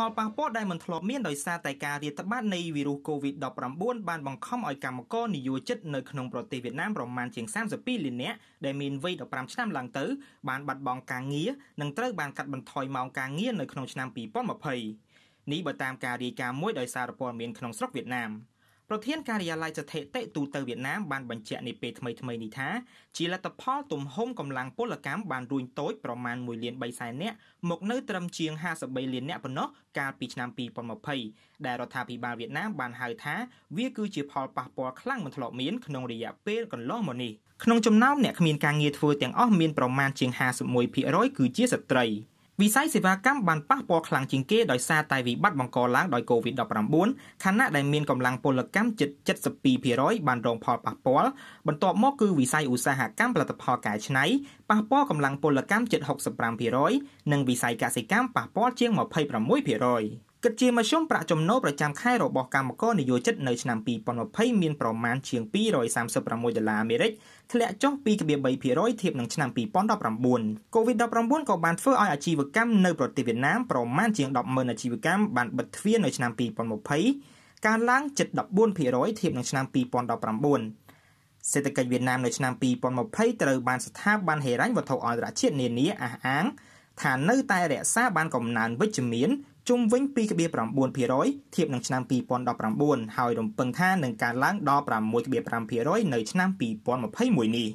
ផលប៉ះពាល់ដែលមិនធ្លាប់មានដោយសារតែការរាតត្បាតនៃវីរុស COVID-19 បានបង្ខំឲ្យកម្មករនិយោជិតនៅក្នុងប្រទេសវៀតណាមប្រមាណជាង32លាននាក់ដែលមានវ័យ15ឆ្នាំឡើងទៅបានបាត់បង់ការងារនិងត្រូវបានកាត់បន្ថយម៉ោងការងារនៅក្នុងឆ្នាំ2020នេះបើតាមការរាយការណ៍មួយដោយសារព័ត៌មានក្នុងស្រុកវៀតណាម។ ប្រធានការិយាល័យស្ថិតិទូទៅវៀតណាមបានបញ្ជាក់នាពេលថ្មីៗនេះថាជាលទ្ធផលទំហំកម្លាំងពលកម្មបានរួញតូចប្រមាណ1លាន3សែននាក់មកនៅត្រឹមជាង53លាននាក់ប៉ុណ្ណោះកាលពីឆ្នាំ2020ដែលរដ្ឋាភិបាលវៀតណាមបានហៅថាវាគឺជាផលប៉ះពាល់ខ្លាំងមិនធ្លាប់មានក្នុងរយៈពេលកន្លងមកនេះក្នុងចំណោមអ្នកគ្មានការងារធ្វើទាំងអស់មានប្រមាណជាង51%គឺជាស្ត្រី វិស័យសេវាកម្មបានប៉ះពាល់ខ្លាំងជាងគេដោយសារតែវិបត្តិបង្កឡើងដោយ COVID-19 ខណៈដែលមានកម្លាំងពលកម្មជិត72%បានរងផលប៉ះពាល់បន្ទាប់មកគឺវិស័យឧស្សាហកម្មផលិតផលកែច្នៃប៉ះពាល់កម្លាំងពលកម្មជិត65%និងវិស័យកសិកម្មប៉ះពាល់ជាង26% គិតជាមធ្យមប្រាក់ចំណូលប្រចាំខែរបស់កម្មករនិយោជិតនៅឆ្នាំ2020មានប្រមាណជាង236ដុល្លារអាមេរិកធ្លាក់ចុះ2.3%ធៀបនឹងឆ្នាំ2019 COVID-19 ក៏បានធ្វើឲ្យអាជីវកម្មនៅប្រទេសវៀតណាមប្រមាណជាង100000អាជីវកម្មបានបិទទ្វារនៅឆ្នាំ2020កើនឡើងជិត14%ធៀបនឹងឆ្នាំ2019សេដ្ឋកិច្ចវៀតណាមនៅឆ្នាំ2020ត្រូវបានស្ថាប័នហិរញ្ញវត្ថុអន្តរជាតិនានាអះអាងថានៅតែរក្សាបានកំណើនវិជ្ជមាន ជុំវិញ2.9%ធៀបនឹងឆ្នាំ2019ហើយរំពឹងថានឹងកើនឡើងដល់6.5%នៅឆ្នាំ2021នេះ